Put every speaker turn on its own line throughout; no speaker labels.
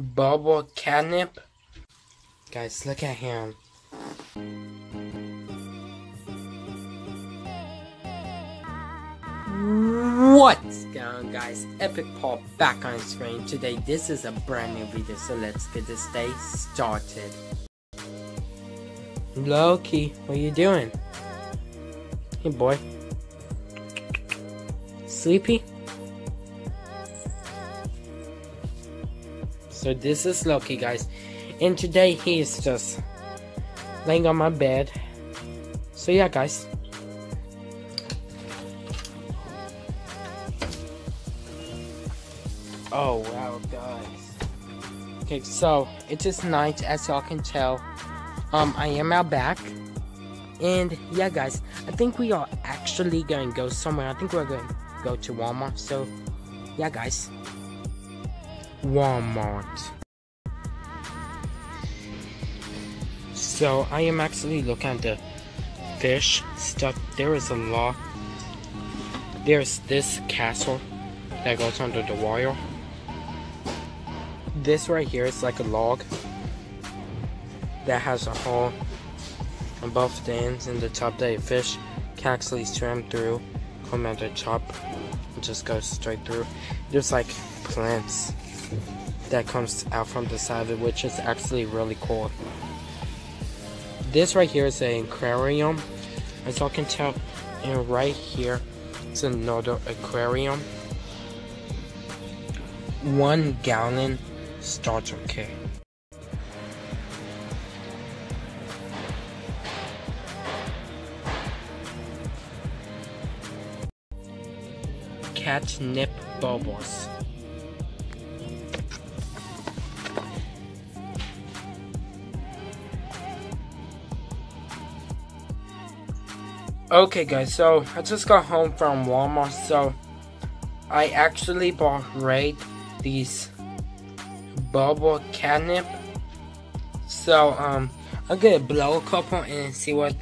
bubble catnip. Guys, look at him. What's going on guys? Epic Paul back on screen. Today this is a brand new video so let's get this day started. Loki, what are you doing? Hey boy. Sleepy? So this is Loki guys. And today he is just laying on my bed. So yeah guys. Oh wow guys. Okay, so it is night as y'all can tell. Um I am out back. And yeah guys, I think we are actually gonna go somewhere. I think we're gonna go to Walmart. So yeah guys. Walmart. So I am actually looking at the fish stuff. There is a lot. There's this castle that goes under the wire. This right here is like a log that has a hole on both the ends and the top that a fish can actually swim through, come at the top, just goes straight through. There's like plants that comes out from the side of it, which is actually really cool. This right here is an aquarium, as y'all can tell, and right here is another aquarium. One gallon starter kit. Catnip bubbles. Okay guys, so I just got home from Walmart, so I actually bought right these bubble catnip. So um I'm gonna blow a couple and see what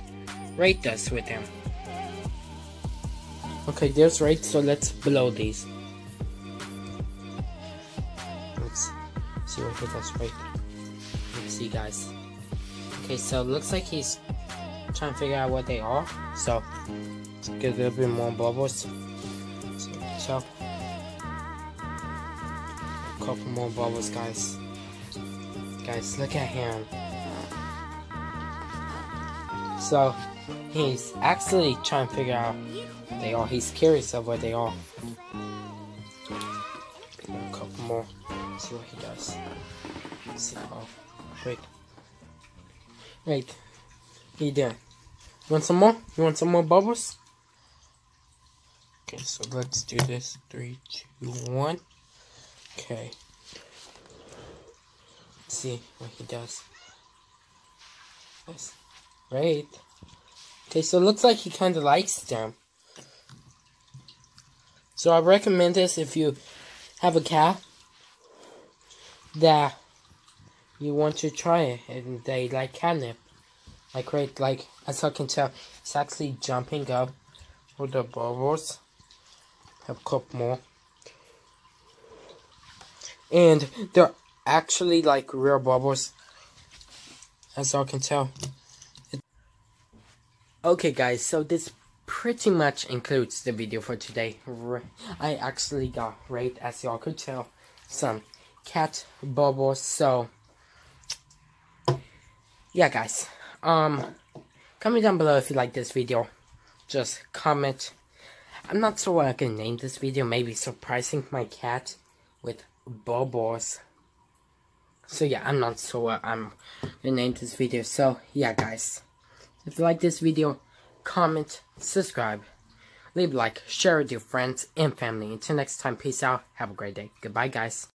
Raid does with them. Okay, there's Raid, so let's blow these. Let's see what he does right. Let's see guys. Okay, so looks like he's trying to figure out what they are. So get a little bit more bubbles. So a couple more bubbles, guys. Guys, look at him. So he's actually trying to figure out what they are. He's curious of what they are. A couple more. see what he does. Let's see. Oh, wait. Wait. You doing? You want some more? You want some more bubbles? Okay, so let's do this. Three, two, one. Okay. Let's see what he does. Yes. Right. Okay, so it looks like he kind of likes them. So I recommend this if you have a cat that you want to try it and they like catnip. Like right, like as I can tell, it's actually jumping up with the bubbles. Have a couple more. And they're actually like real bubbles. As I can tell. Okay guys, so this pretty much includes the video for today. I actually got right as y'all could tell some cat bubbles so yeah guys um comment down below if you like this video. Just comment. I'm not sure what i can name this video. Maybe surprising my cat with bubbles. So yeah i'm not sure what i'm gonna name this video. So yeah guys. If you like this video comment subscribe leave a like share with your friends and family. Until next time peace out. Have a great day. Goodbye guys